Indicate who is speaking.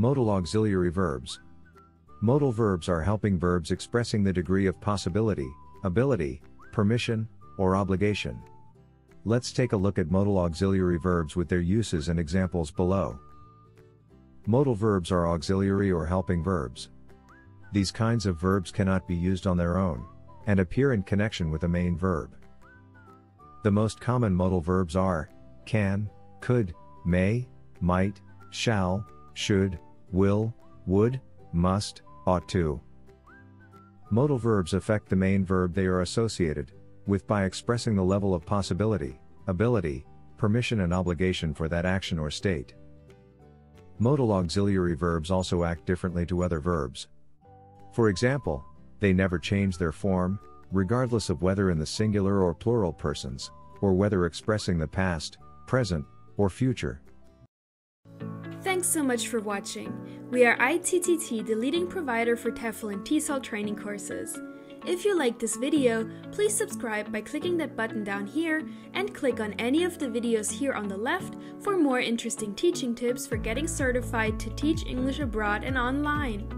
Speaker 1: Modal auxiliary verbs. Modal verbs are helping verbs expressing the degree of possibility, ability, permission, or obligation. Let's take a look at modal auxiliary verbs with their uses and examples below. Modal verbs are auxiliary or helping verbs. These kinds of verbs cannot be used on their own, and appear in connection with a main verb. The most common modal verbs are can, could, may, might, shall, should, will, would, must, ought to. Modal verbs affect the main verb they are associated with by expressing the level of possibility, ability, permission, and obligation for that action or state. Modal auxiliary verbs also act differently to other verbs. For example, they never change their form, regardless of whether in the singular or plural persons, or whether expressing the past, present, or future.
Speaker 2: Thanks so much for watching. We are ITTT, the leading provider for TEFL and TESOL training courses. If you like this video, please subscribe by clicking that button down here and click on any of the videos here on the left for more interesting teaching tips for getting certified to teach English abroad and online.